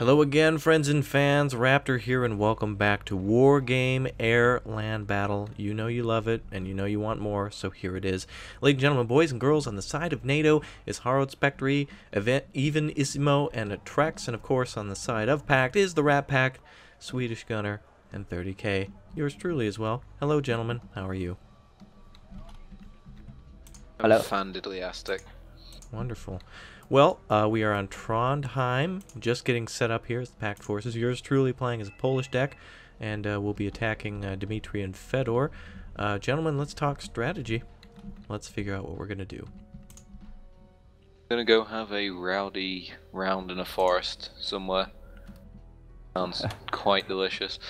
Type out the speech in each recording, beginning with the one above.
Hello again, friends and fans. Raptor here, and welcome back to War Game Air Land Battle. You know you love it, and you know you want more, so here it is. Ladies and gentlemen, boys and girls, on the side of NATO is Harald Spectre, Event Even Isimo, and Trex, and of course, on the side of Pact is the Rat Pack, Swedish Gunner, and 30k. Yours truly as well. Hello, gentlemen. How are you? Hello. Fandidliastic. Wonderful. Well, uh, we are on Trondheim, just getting set up here as the Pact Forces. Yours truly playing as a Polish deck, and uh, we'll be attacking uh, Dimitri and Fedor. Uh, gentlemen, let's talk strategy. Let's figure out what we're going to do. Gonna go have a rowdy round in a forest somewhere. Sounds quite delicious.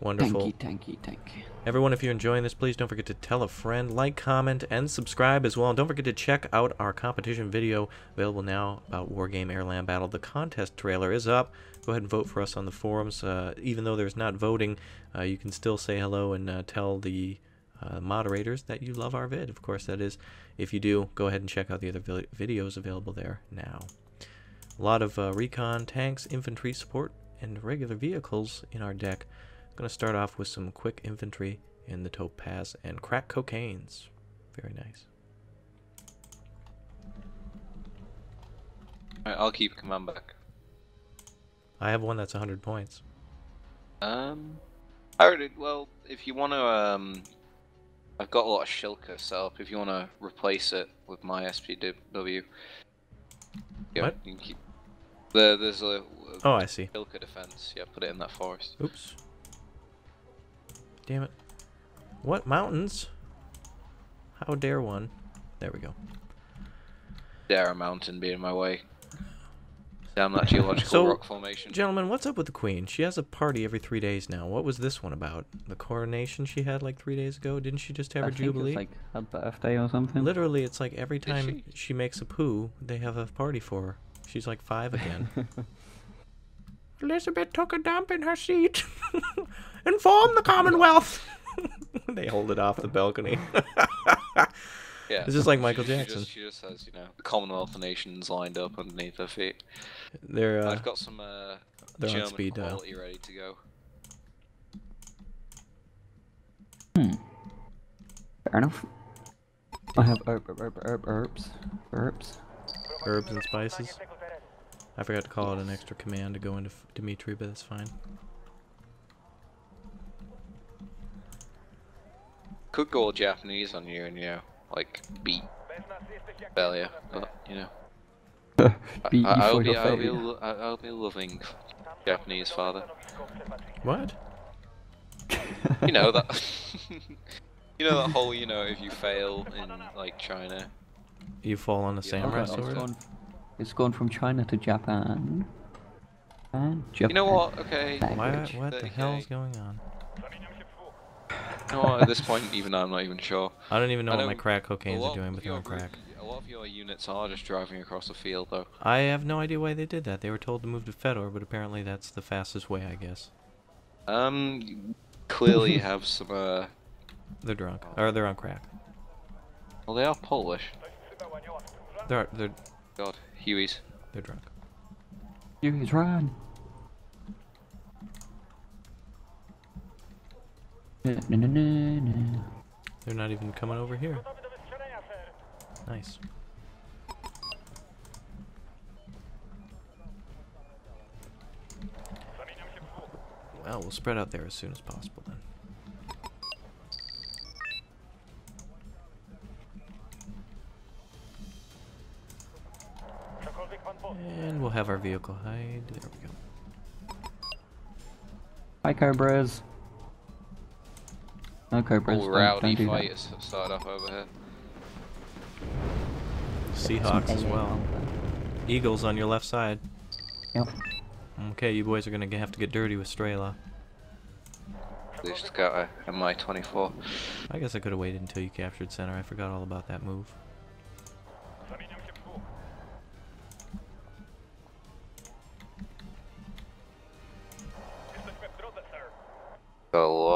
Wonderful. Tanky, tanky, tanky. Everyone, if you're enjoying this, please don't forget to tell a friend, like, comment, and subscribe as well. And don't forget to check out our competition video available now about Wargame Air Land Battle. The contest trailer is up. Go ahead and vote for us on the forums. Uh, even though there's not voting, uh, you can still say hello and uh, tell the uh, moderators that you love our vid. Of course, that is. If you do, go ahead and check out the other videos available there now. A lot of uh, recon, tanks, infantry support, and regular vehicles in our deck to start off with some quick infantry in the Topaz and crack cocaines. Very nice. I'll keep command back. I have one that's 100 points. Um, I already, well, if you want to, um, I've got a lot of Shilka set up. If you want to replace it with my SPW, yeah, what? you can keep. There, there's a, a oh, I see. Shilka defense. Yeah, put it in that forest. Oops. Damn it. What mountains? How dare one? There we go. Dare a mountain be in my way. Damn that geological so, rock formation. Gentlemen, what's up with the queen? She has a party every three days now. What was this one about? The coronation she had like three days ago? Didn't she just have I her think jubilee? It's like a birthday or something. Literally, it's like every time she? she makes a poo, they have a party for her. She's like five again. Elizabeth took a dump in her seat. Inform the Commonwealth. they hold it off the balcony. yeah, It's just like Michael she, Jackson. She just, she just has, you know, the Commonwealth of Nations lined up underneath her feet. They're uh, I've got some uh, they're on German speed dial. quality ready to go. Hmm. Fair enough. I have herb, herb, herb, herb, herbs. Herbs. herbs and spices. I forgot to call it an extra command to go into F- Dimitri, but that's fine. Could go all Japanese on you and, you know, like, beat failure, but, you know. Beat I, you I'll, for be, your I'll, be, I- I'll be loving Japanese father. What? You know that. you know that whole, you know, if you fail in like China. You fall on the Yeah. samurai Okay, sword? Gone, it's gone from China to Japan. And Japan. You know what? Okay. Why, Language. what the 30K. hell's going on? know what? At this point, even I'm not even sure. I don't even know I what my crack A cocaines are doing, of but they're your on crack. A lot of your units are just driving across the field, though. I have no idea why they did that. They were told to move to Fedor, but apparently that's the fastest way, I guess. Um, you clearly have some. Uh, They're drunk. Or they're on crack. well, they are Polish. They're they're God, Hueys. they're drunk. He's run. Na, na, na, na, na. They're not even coming over here. Nice. Well, we'll spread out there as soon as possible then. Have our vehicle hide. There we go. Hi, Cobras. No, Cobras. All don't- rowdy don't do that. fights have started up over here. Seahawks as well. Eagles on your left side. Yep. Okay, you boys are gonna have to get dirty with Strela. They just got a MI-24. I guess I could have waited until you captured center. I forgot all about that move.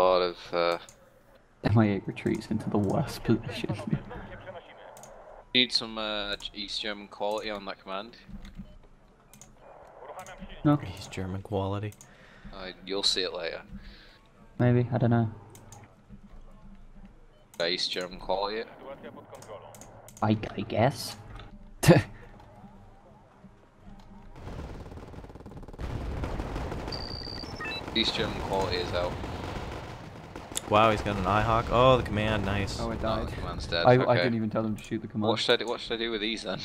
Lot of. Uh, MI8 retreats into the worst position. need some uh, East German quality on that command. No, East German quality. Uh, you'll see it later. maybe, I don't know. Uh, East German quality. I, I guess. East German quality is out. Wow, he's got an I-Hawk. Oh, the command, nice. oh, I Oh, died. the command's dead. I, okay. I didn't even tell them to shoot the command. What should I do? What should I do with these then?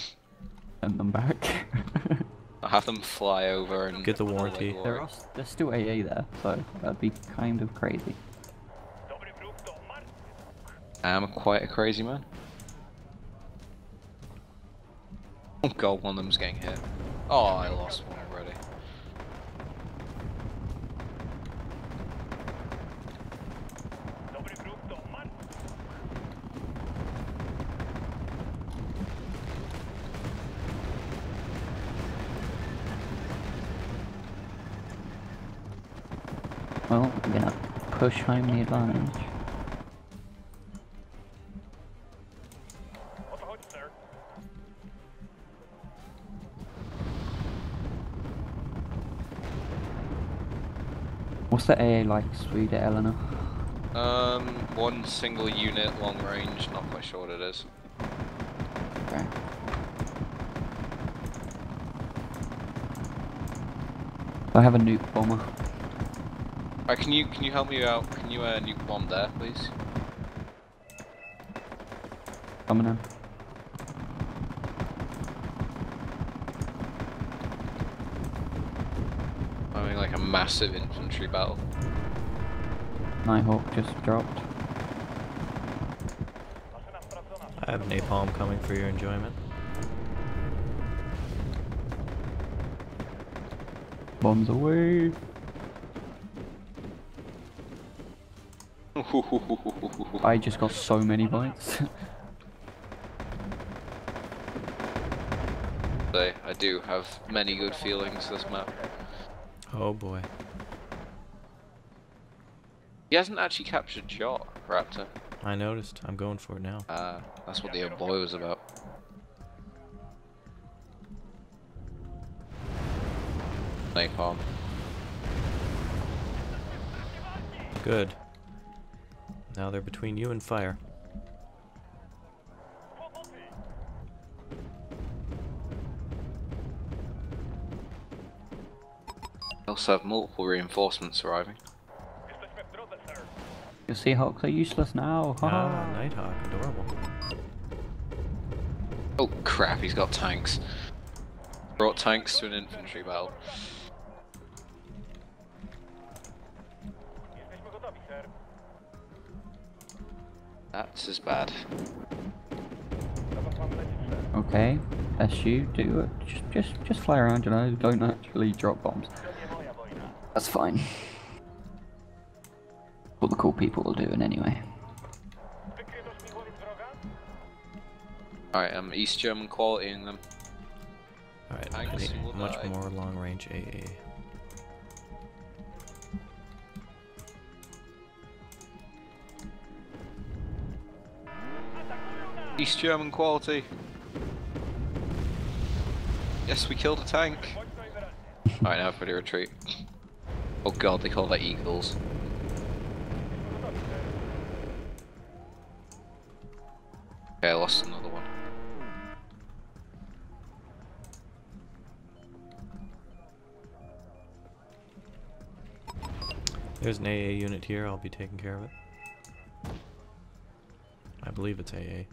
Send them back. I'll have them fly over and Get the warranty. glory. there are, s- there's still AA there, so that'd be kind of crazy. I'm quite a crazy man. Oh god, one of them's getting hit. Oh, I lost one already. Well, I'm gonna push home the advantage. What's the AA like, Swede Eleanor? Um, one single unit, long range, not quite sure what it is. Okay. I have a nuke bomber. Alright, can you can you help me out? Can you uh, nuke bomb there, please? Coming in. I mean, like a massive infantry battle. Nighthawk just dropped. I have napalm coming for your enjoyment. Bombs away. I just got so many bites. Say, I do have many good feelings this map. Oh boy. He hasn't actually captured Jot, Raptor. I noticed. I'm going for it now. Ah, that's what the old boy was about. Napalm. Good. Now they're between you and fire. I also have multiple reinforcements arriving. Your Seahawks are useless now. Ah. Nighthawk. Adorable. Oh crap, he's got tanks. Brought tanks to an infantry battle. That's as bad. Okay, that's you. Do it. Just, just, just fly around. You know, don't actually drop bombs. That's fine. What the cool people are doing anyway. Alright, I'm East German qualitying them. Alright, I I guess need you will much more long range AA. East German quality. Yes, we killed a tank. Alright, now everybody retreat. Oh god, they call that eagles. Okay, I lost another one. There's an AA unit here. I'll be taking care of it. I believe it's AA.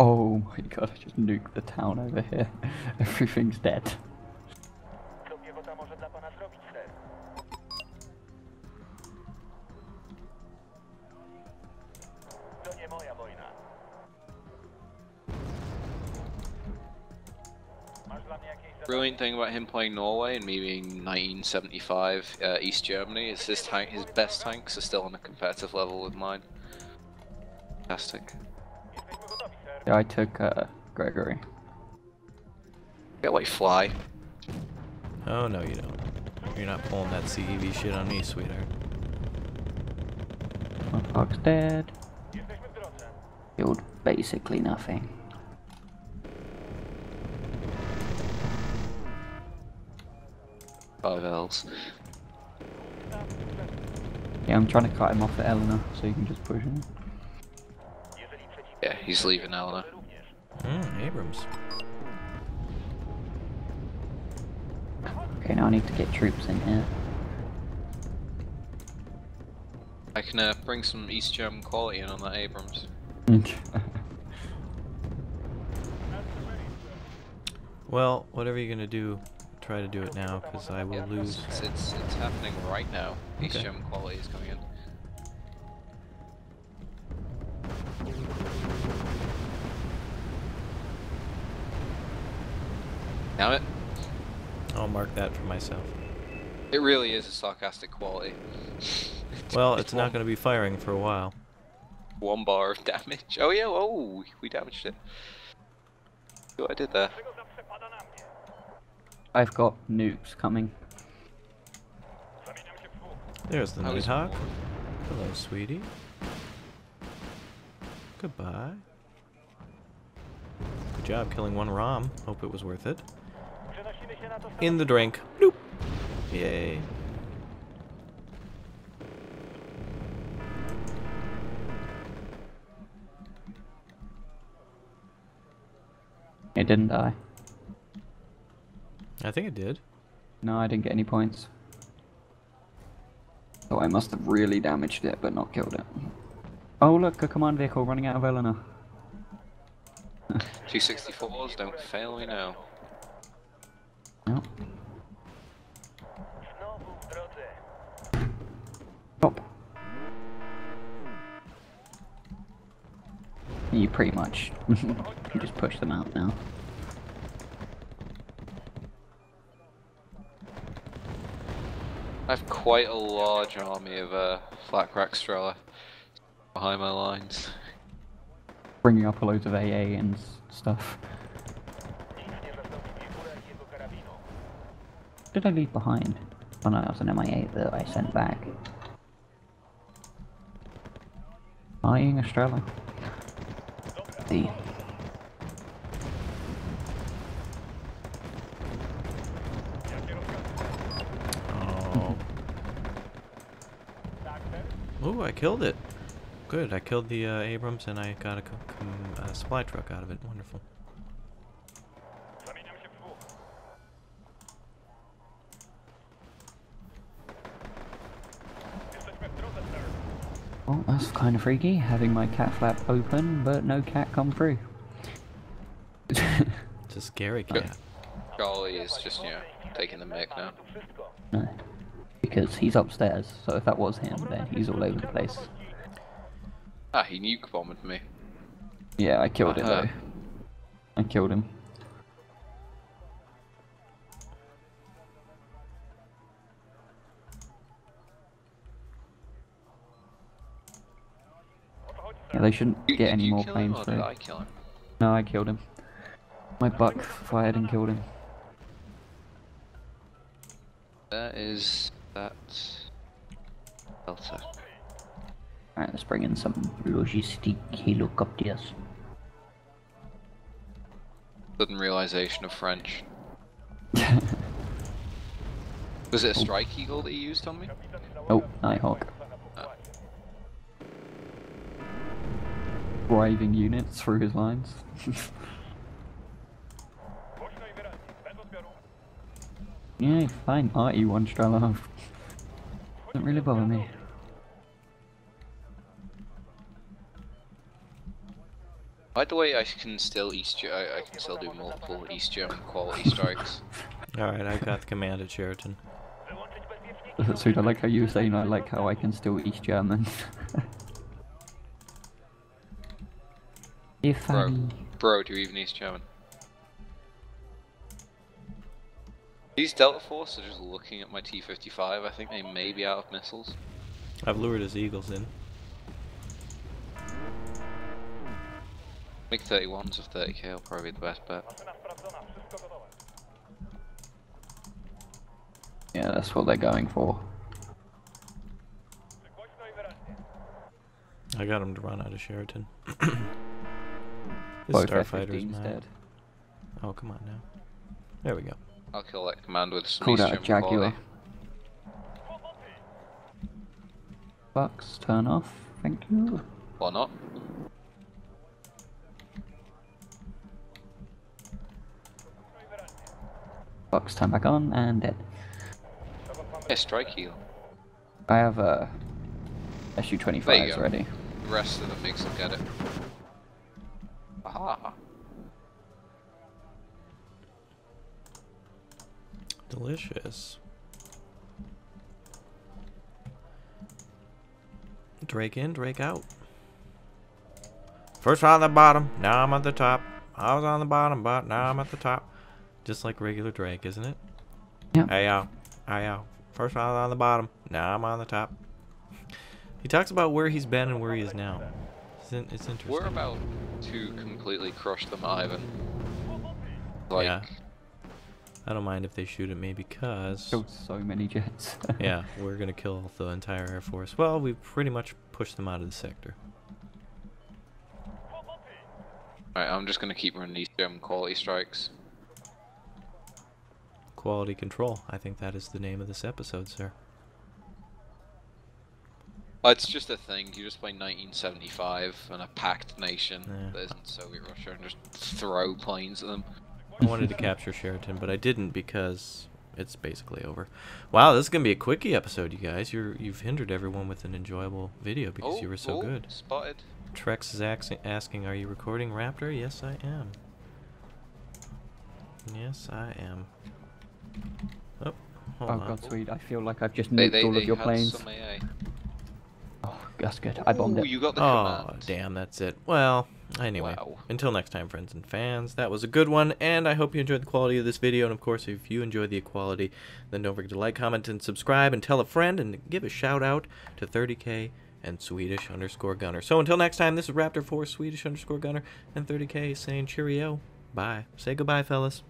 Oh my god! I just nuked the town over here. Everything's dead. Brilliant thing about him playing Norway and me being 1975 uh, East Germany is his tank, his best tanks are still on a competitive level with mine. Fantastic. Jesteśmy gotowi, ser. Yeah, I took uh, Gregory. Get like fly. Oh, no, you don't. You're not pulling that CEV shit on me, sweetheart. My fuck's dead. Jesteśmy w drodze. Killed basically nothing. 5 Ls. Yeah, I'm trying to cut him off at Eleanor so you can just push him. Jeżeli przeciwnik Yeah, he's leaving Eleanor. również. Mm, Abrams. Okay, now I need to get troops in here. I can uh, bring some East German quality in on that Abrams. Well, whatever you're gonna do, try to do it now, because I will Yeah, lose. It's, it's, it's happening right now. East Okay. German quality is coming in. Damn it. I'll mark that for myself. It really is a sarcastic quality. Well, it's not gonna be firing for a while. One bar of damage. Oh yeah, oh, we damaged it. See what I did there? Przygoda przepada na mnie. I've got nukes coming. Zamieniam się w dwóch. There's the I was Nighthawk. Hello, sweetie. Goodbye. Good job killing one Rom. Hope it was worth it. In the drink. Bloop. Yay. It didn't die. I think it did. No, I didn't get any points. Oh, I must have really damaged it, but not killed it. Oh look, a command vehicle running out of Eleanor. 264s, don't fail me now. No. You pretty much you just push them out now. I have quite a large army of uh, Flak Rackstrella behind my lines. Bringing up a load of AA and stuff. Did I leave behind? Oh no, that was an MI8 that I sent back. Buying Estrella. The Jakie? Oh. Ooh, I killed it. Good. I killed the uh, Abrams and I got a com- uh, supply truck out of it. Wonderful. Well, that's kind of freaky, having my cat flap open, but no cat come through. It's a scary cat. Charlie is just, you know, taking the mic now. No, because he's upstairs. So if that was him, then he's all over the place. Ah, he nuke bombed me. Yeah, I killed it Uh-huh. though. I killed him. Yeah, they shouldn't You- get any more planes or did. I kill him? No, I killed him. My buck fired and killed him. That is that Delta. Alright, let's bring in some logistic helicopters. Sudden realization of French. Was it a oh. strike eagle that he used on me? Oh, załoga Nighthawk. Driving units through his lines. Głośno i wyraźnie. Bez odbioru. yeah, fine. Arty one Strela. Doesn't really bother me. By the way, I can still East. I, I can still do multiple East German quality strikes. Alright, I've got the command at Sheraton. Wyłączyć bezpieczniki. Sweet, I like how you were saying I like how I can still East German. if Bro, I... bro, do you even East German? These Delta Force are just looking at my T-55. I think they may be out of missiles. I've lured his eagles in. MiG 31s of 30k will probably be the best bet. Maszyna sprawdzona. Wszystko gotowe. Yeah, that's what they're going for. I. I got him to run out of Sheraton. this Both starfighter's F-15's mad. dead. Oh, come on now. There we go. I'll kill that command with some Called out a Eastern Jaguar. quality. Bucks, turn off. Thank you. Or not. Bucks, turn back on, and dead. Yeah, strike heal. I have uh, There you SU-25s go. ready. The rest of the mix will get it. Aha. Delicious. Drake in, Drake out. First on the bottom, now I'm at the top. I was on the bottom, but now I'm at the top. Just like regular Drake, isn't it? Yep. Hey yo, hey yo. First I was on the bottom, now I'm on the top. He talks about where he's been and where he is now. It's, in, it's interesting. We're about to completely crush them, Ivan. Like, Yeah. I don't mind if they shoot at me because Killed so many jets. yeah, we're gonna kill the entire Air Force. Well, we pretty much pushed them out of the sector. Alright, I'm just gonna keep running these German quality strikes. Quality control. I think that is the name of this episode, sir. It's just a thing. You just play 1975 and a packed nation Yeah. that isn't Soviet Russia and just throw planes at them. I wanted to capture Sheraton, but I didn't because it's basically over. Wow, this is gonna be a quickie episode, you guys. You're you've hindered everyone with an enjoyable video because oh, you were so oh, good. Spotted. Trex is asking, "Are you recording, Raptor?" Yes, I am. Yes, I am. Oh, hold oh on. god, sweet. I feel like I've just They, nuked they, all they of your had planes. Some AA. That's good. I bombed Ooh, it. you got the Oh, command. damn, that's it. Well, anyway, Wow. until next time, friends and fans, that was a good one, and I hope you enjoyed the quality of this video, and of course, if you enjoyed the equality, then don't forget to like, comment, and subscribe, and tell a friend, and give a shout out to 30k and Swedish underscore Gunner. So until next time, this is Raptor 4 Swedish underscore Gunner, and 30k saying cheerio. Bye. Say goodbye, fellas.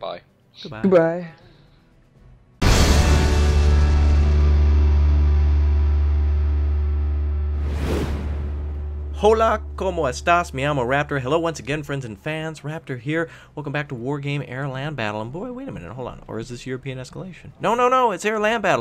Bye. Goodbye. Goodbye. Hola, como estas? Me llamo Raptor. Hello once again, friends and fans. Raptor here. Welcome back to Wargame Air Land Battle. And boy, wait a minute, hold on. Or is this European escalation? No, no, no, it's Air Land Battle.